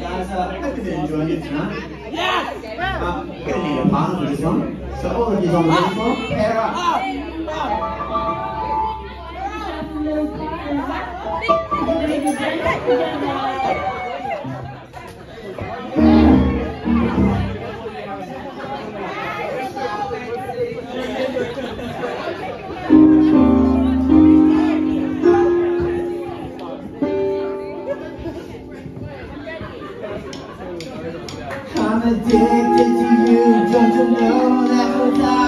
Guys, I hope you're enjoying it tonight. Yes! We're gonna need a partner for this one. So all of you on pair up. I'm addicted to you, don't you know that toxic?